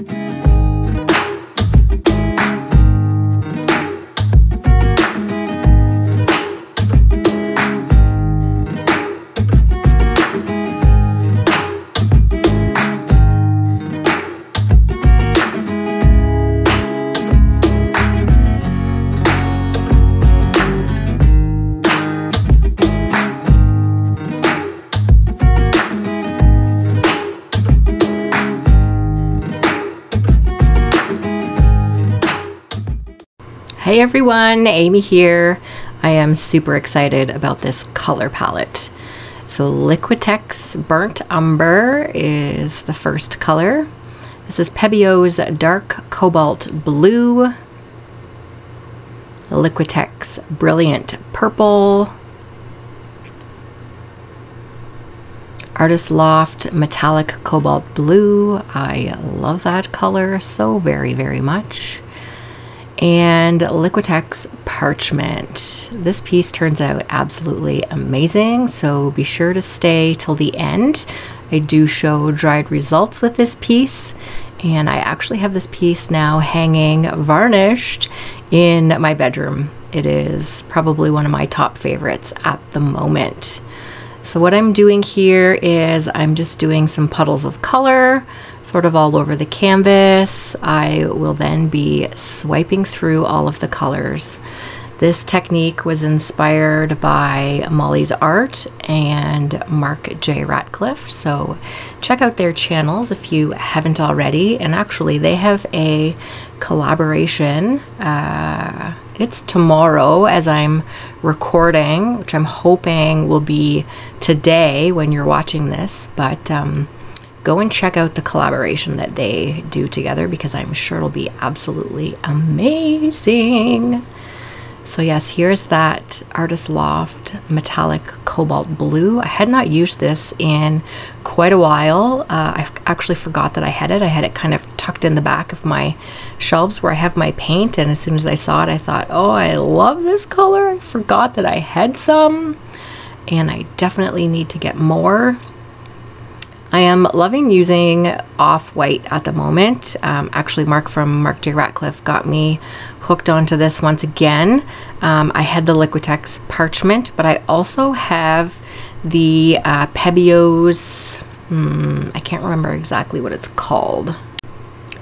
you Hey everyone, Amy here. I am super excited about this color palette. So Liquitex Burnt Umber is the first color. This is Pebeo's Dark Cobalt Blue, Liquitex Brilliant Purple, Artist Loft Metallic Cobalt Blue. I love that color so very, very much and Liquitex Parchment. This piece turns out absolutely amazing, so be sure to stay till the end. I do show dried results with this piece, and I actually have this piece now hanging varnished in my bedroom. It is probably one of my top favorites at the moment. So what I'm doing here is I'm just doing some puddles of color sort of all over the canvas. I will then be swiping through all of the colors. This technique was inspired by Molly's art and Mark J. Ratcliffe. So check out their channels if you haven't already. And actually, they have a collaboration. Uh, it's tomorrow as I'm recording, which I'm hoping will be today when you're watching this. But um, go and check out the collaboration that they do together because I'm sure it'll be absolutely amazing. So yes, here's that Artist Loft metallic cobalt blue. I had not used this in quite a while. Uh, I actually forgot that I had it. I had it kind of tucked in the back of my shelves where I have my paint. And as soon as I saw it, I thought, oh, I love this color. I forgot that I had some. And I definitely need to get more. I am loving using off-white at the moment. Um, actually, Mark from Mark J. Ratcliffe got me hooked onto this once again. Um, I had the Liquitex Parchment, but I also have the uh, Pebeo's, hmm, I can't remember exactly what it's called.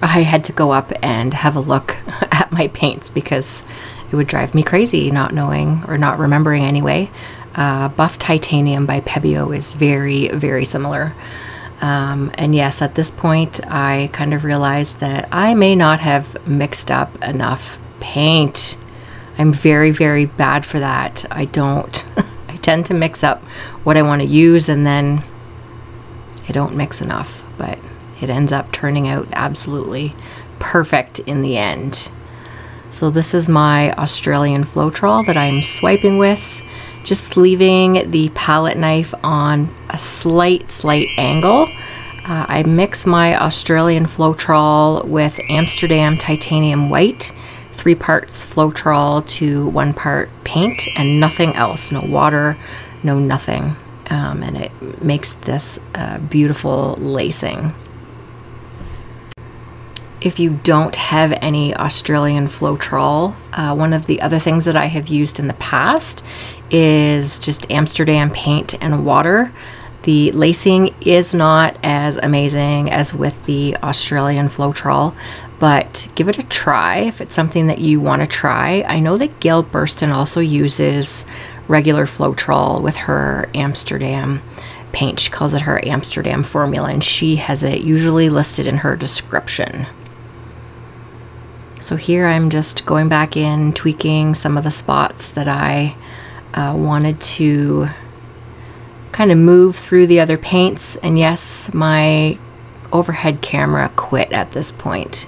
I had to go up and have a look at my paints because it would drive me crazy not knowing or not remembering anyway. Uh, Buff Titanium by Pebio is very, very similar. Um, and yes, at this point, I kind of realized that I may not have mixed up enough paint. I'm very, very bad for that. I don't, I tend to mix up what I want to use and then I don't mix enough, but it ends up turning out absolutely perfect in the end. So this is my Australian Floetrol that I'm swiping with just leaving the palette knife on a slight, slight angle. Uh, I mix my Australian Floetrol with Amsterdam Titanium White, three parts Floetrol to one part paint and nothing else, no water, no nothing. Um, and it makes this uh, beautiful lacing. If you don't have any Australian Floetrol, uh, one of the other things that I have used in the past is just Amsterdam paint and water. The lacing is not as amazing as with the Australian Floetrol, but give it a try if it's something that you want to try. I know that Gail Burston also uses regular Floetrol with her Amsterdam paint. She calls it her Amsterdam formula, and she has it usually listed in her description. So here I'm just going back in, tweaking some of the spots that I uh, wanted to kind of move through the other paints. And yes, my overhead camera quit at this point.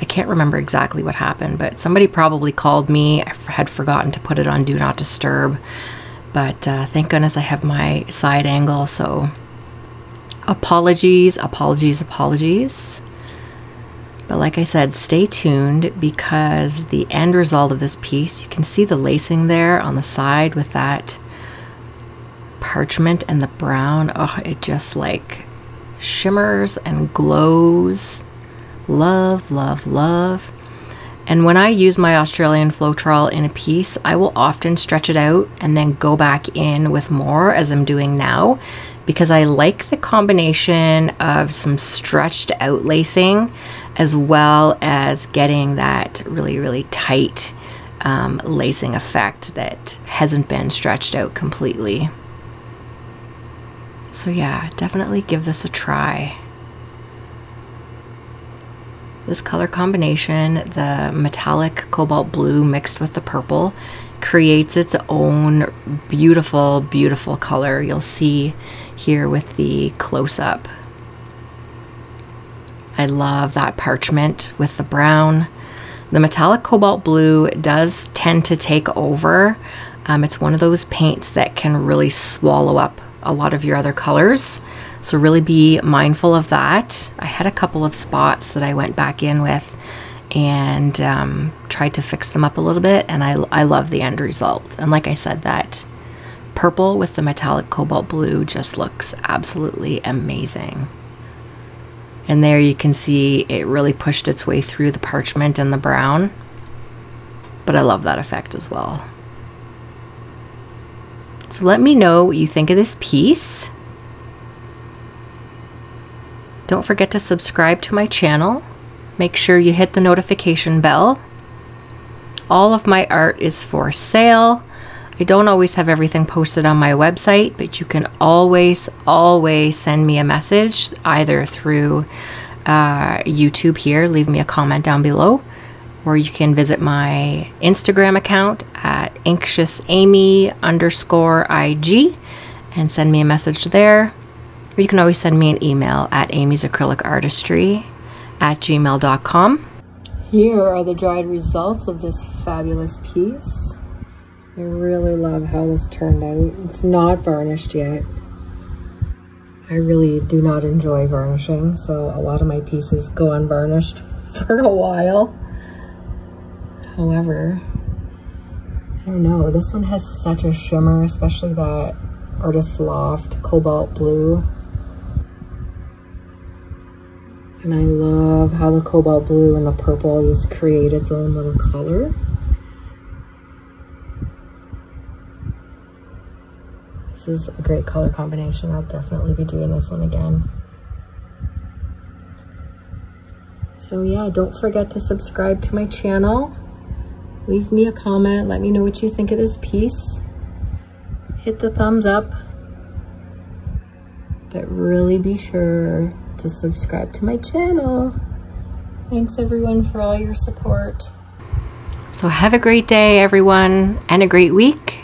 I can't remember exactly what happened, but somebody probably called me. I had forgotten to put it on Do Not Disturb. But uh, thank goodness I have my side angle, so apologies, apologies, apologies. But like I said, stay tuned because the end result of this piece, you can see the lacing there on the side with that parchment and the brown. Oh, it just like shimmers and glows. Love, love, love. And when I use my Australian Floetrol in a piece, I will often stretch it out and then go back in with more as I'm doing now because I like the combination of some stretched out lacing as well as getting that really, really tight um, lacing effect that hasn't been stretched out completely. So, yeah, definitely give this a try. This color combination, the metallic cobalt blue mixed with the purple, creates its own beautiful, beautiful color. You'll see here with the close up. I love that parchment with the brown. The metallic cobalt blue does tend to take over. Um, it's one of those paints that can really swallow up a lot of your other colors. So really be mindful of that. I had a couple of spots that I went back in with and um, tried to fix them up a little bit and I, I love the end result. And like I said, that purple with the metallic cobalt blue just looks absolutely amazing. And there you can see it really pushed its way through the parchment and the brown. But I love that effect as well. So let me know what you think of this piece. Don't forget to subscribe to my channel. Make sure you hit the notification bell. All of my art is for sale. I don't always have everything posted on my website, but you can always, always send me a message either through uh, YouTube here, leave me a comment down below, or you can visit my Instagram account at anxiousamy underscore IG and send me a message there. Or you can always send me an email at amy's acrylic artistry at gmail.com. Here are the dried results of this fabulous piece. I really love how this turned out. It's not varnished yet. I really do not enjoy varnishing, so a lot of my pieces go unvarnished for a while. However, I don't know, this one has such a shimmer, especially that Artist Loft Cobalt Blue. And I love how the cobalt blue and the purple just create its own little color. This is a great color combination. I'll definitely be doing this one again. So yeah, don't forget to subscribe to my channel. Leave me a comment. Let me know what you think of this piece. Hit the thumbs up. But really be sure to subscribe to my channel. Thanks everyone for all your support. So have a great day, everyone, and a great week